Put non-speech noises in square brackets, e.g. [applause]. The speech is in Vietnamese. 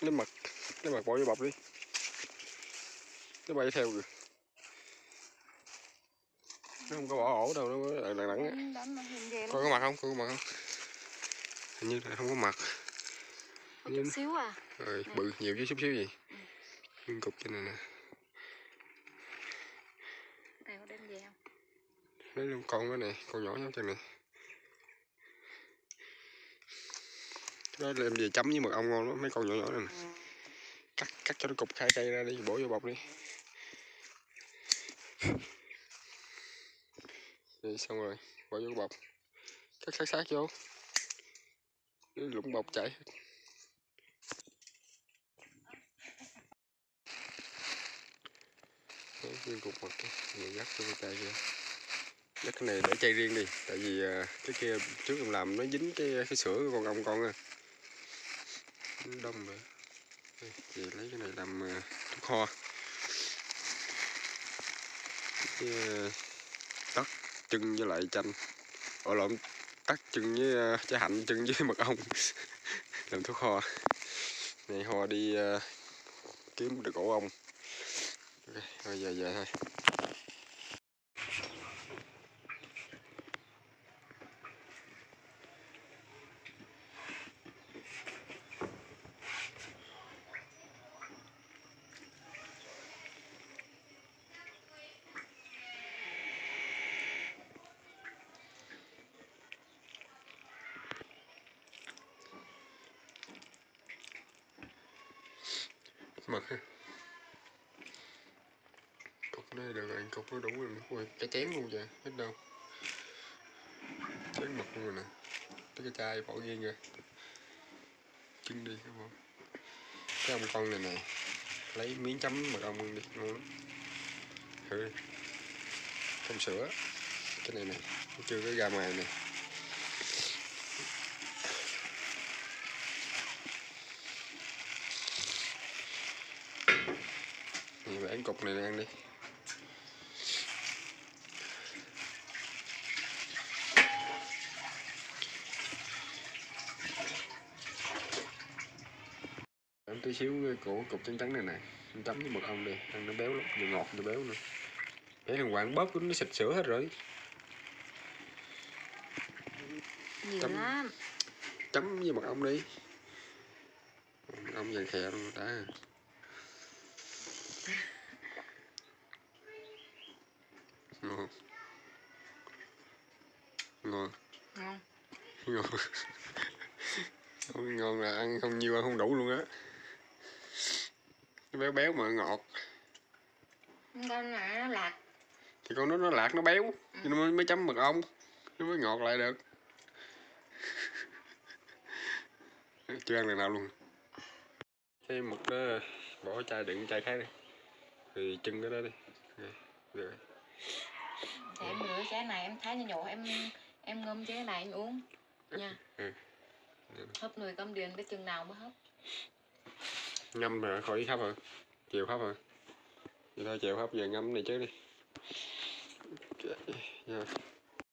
lấy mật lấy mật bỏ vô bọc đi. Nó bay theo rồi nó không có bỏ ổ đâu nó đằng đằng á. Về coi có mặt không coi có mặt không? Hình như là không có mặt. Chút xíu à. Rồi bự nhiều chứ chút xíu gì. Nguyên cục trên này nè. Này có đem về không? lấy luôn con đó này con nhỏ nhỏ trên này đó đem về chấm với mật ong ngon lắm mấy con nhỏ nhỏ này nè. cắt cắt cho nó cục hai cây ra đi bỏ vô bọc đi. Vậy xong rồi bỏ vô bọc. Cắt sát sát vô. Cái lũng bọc chảy. Hết Đấy, nguyên cục mật đây. Mình dắt cho cái cây kia dắt cái này để chay riêng đi tại vì à, cái kia trước em làm nó dính cái cái sữa của con ong con à cũng đông rồi Đây, lấy cái này làm thuốc kho, cái à, chân với lại chanh. Ở lộn tắt chân với uh, trái hạnh chân với mật ong. [laughs] Làm thuốc kho, này ho đi kiếm được ổ ong. Ok rồi giờ về thôi. Mật ha. Cục này được rồi cục nó đủ rồi Ui, cái chén luôn vậy hết đâu. Chén mật luôn rồi nè. Cái cái chai bỏ riêng rồi chân đi các bạn cái ông con này nè lấy miếng chấm mật ong đi ngon lắm. Thử đi. Không sữa. Cái này nè chưa có ra ngoài nè. Bán cục này ăn đi Em tí xíu cái cổ cục trắng trắng này nè chấm với mật ong đi Ăn nó béo lắm, vừa ngọt vừa béo nữa. Để thằng Hoàng bóp nó xịt sữa hết rồi. Nhiều Chấm. lắm. Chấm với mật ong đi. Mật ong vàng khè luôn đã Ngon Ngon Ngon ngon Không [laughs] ngon là ăn không nhiều ăn không đủ luôn á. Nó béo béo mà ngọt. Con này nó lạc. Thì con nó nó lạc nó béo. Cho nó mới, mới chấm mật ong. Nó mới ngọt lại được. [laughs] Chưa ăn lần nào luôn. Cái mực đó bỏ chai đựng chai khác đi. Thì chân cái đó đi. Rồi, được Để em rửa trái này em thái nhỏ nhỏ em em ngâm trái này em uống. Nha. Ừ. hấp nồi cơm điền biết chừng nào mới hấp. Ngâm rồi khỏi hấp rồi. Chiều hấp rồi. Vậy thôi chiều hấp giờ ngâm này chứ đi. Ok, nha